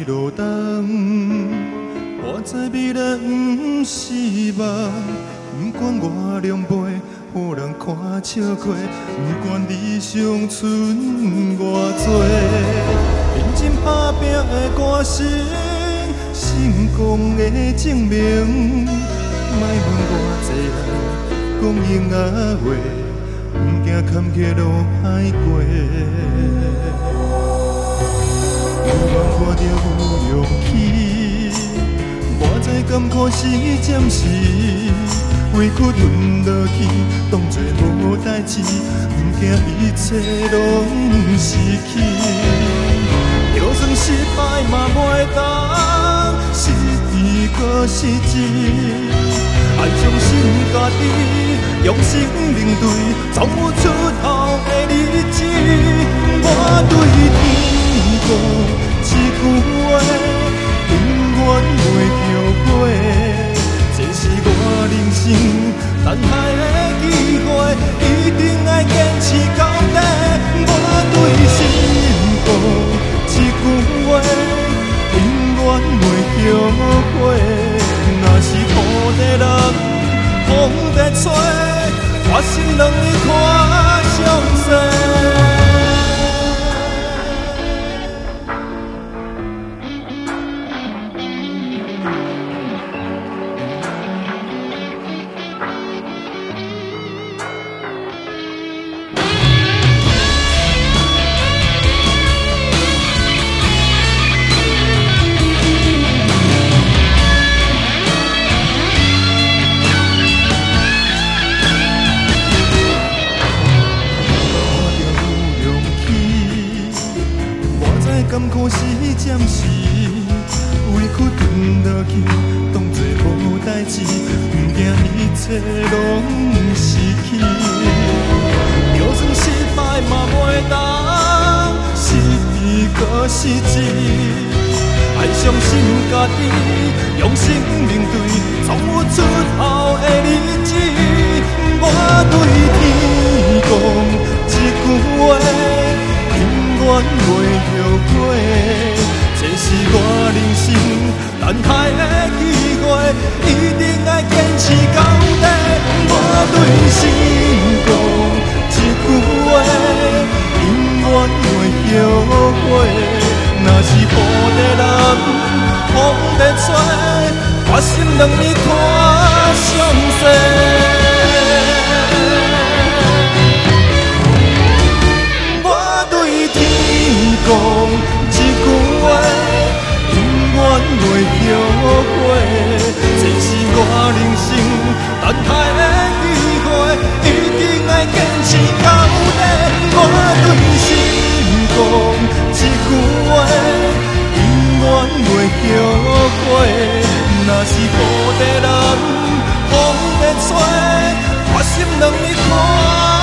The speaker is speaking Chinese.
雨落冬，我知未来不是梦。不管我狼狈，有人看笑过。不管理想剩偌多，认真打拼的歌声，成功的证明。莫问偌济人，光阴啊话，不惊坎坷路还过。希望看着有勇气，我知甘苦是暂时。委屈吞落去，当作无代志，不惊一切拢失去。就算失败嘛袂当，失意搁是真。爱相信家己，用心面对，总有出甘苦是暂时委屈，吞落去当作无代志。毋惊，一切拢失去。就算失败嘛，袂当失智。搁失志爱，相信家己，用心面对。从有出头的。是我人生等待的机会，一定要坚持到底。我对心讲一句话，永远袂后悔。若是雨在人，风在吹，我心让你看。是靠咱，我转心讲一句话，永远袂后悔。若是无地人，风在吹，我心让你看。